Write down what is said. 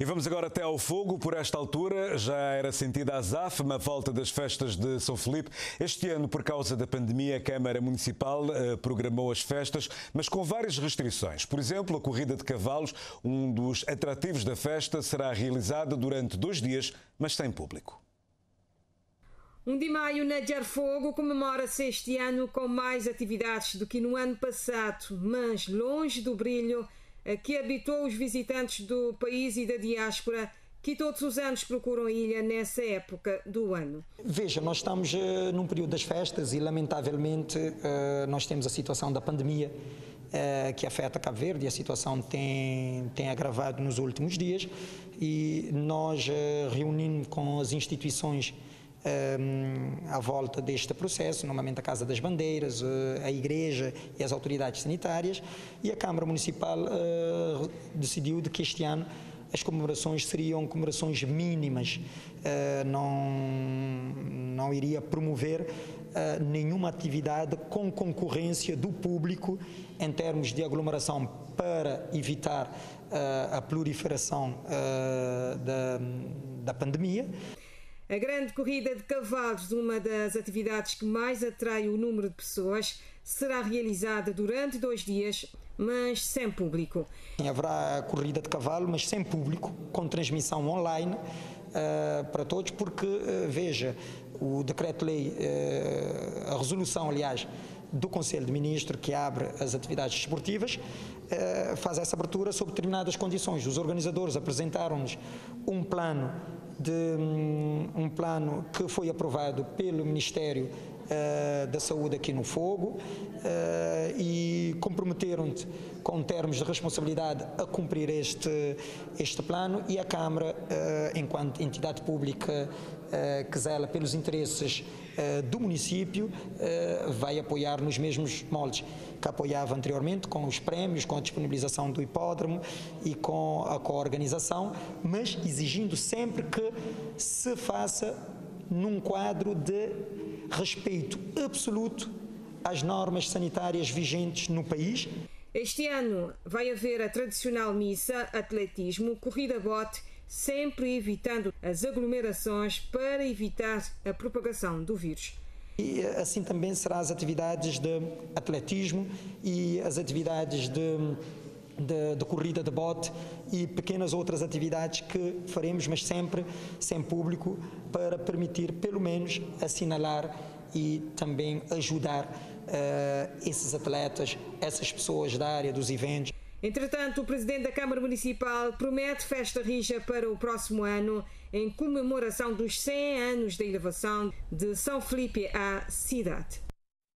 E vamos agora até ao fogo. Por esta altura já era sentida a azáfama a volta das festas de São Felipe. Este ano, por causa da pandemia, a Câmara Municipal eh, programou as festas, mas com várias restrições. Por exemplo, a corrida de cavalos, um dos atrativos da festa, será realizada durante dois dias, mas sem público. 1 de maio na Fogo comemora-se este ano com mais atividades do que no ano passado, mas longe do brilho que habitou os visitantes do país e da diáspora que todos os anos procuram a ilha nessa época do ano. Veja, nós estamos uh, num período das festas e, lamentavelmente, uh, nós temos a situação da pandemia que afeta Cabo Verde e a situação tem, tem agravado nos últimos dias e nós, reunindo com as instituições à volta deste processo, normalmente a Casa das Bandeiras, uh, a Igreja e as autoridades sanitárias, e a Câmara Municipal uh, decidiu de que este ano as comemorações seriam comemorações mínimas, uh, não, não iria promover nenhuma atividade com concorrência do público em termos de aglomeração para evitar a proliferação da, da pandemia. A grande corrida de cavalos, uma das atividades que mais atrai o número de pessoas, será realizada durante dois dias, mas sem público. Haverá corrida de cavalo, mas sem público, com transmissão online uh, para todos, porque, uh, veja, o decreto-lei, uh, a resolução, aliás, do Conselho de Ministros que abre as atividades desportivas faz essa abertura sob determinadas condições. Os organizadores apresentaram-nos um plano de um, um plano que foi aprovado pelo Ministério uh, da Saúde aqui no Fogo uh, e comprometeram-te com termos de responsabilidade a cumprir este, este plano e a Câmara, uh, enquanto entidade pública que zela pelos interesses do município, vai apoiar nos mesmos moldes que apoiava anteriormente, com os prémios, com a disponibilização do hipódromo e com a coorganização, mas exigindo sempre que se faça num quadro de respeito absoluto às normas sanitárias vigentes no país. Este ano vai haver a tradicional missa, atletismo, corrida bote, sempre evitando as aglomerações para evitar a propagação do vírus. E assim também serão as atividades de atletismo e as atividades de de, de, corrida de bote e pequenas outras atividades que faremos, mas sempre sem público, para permitir, pelo menos, assinalar e também ajudar uh, esses atletas, essas pessoas da área dos eventos. Entretanto, o Presidente da Câmara Municipal promete festa rija para o próximo ano em comemoração dos 100 anos da elevação de São Felipe à cidade.